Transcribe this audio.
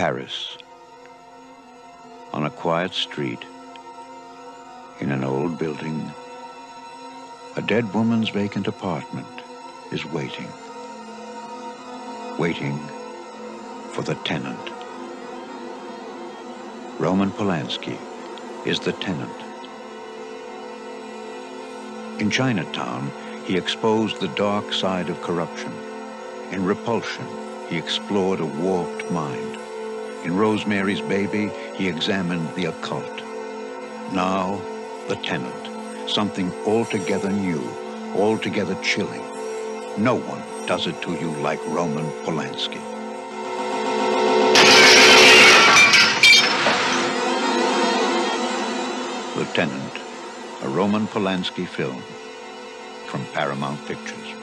Paris. On a quiet street, in an old building, a dead woman's vacant apartment is waiting. Waiting for the tenant. Roman Polanski is the tenant. In Chinatown, he exposed the dark side of corruption. In Repulsion, he explored a warped mind. In Rosemary's Baby, he examined the occult. Now, the tenant, something altogether new, altogether chilling. No one does it to you like Roman Polanski. The Tenant, a Roman Polanski film from Paramount Pictures.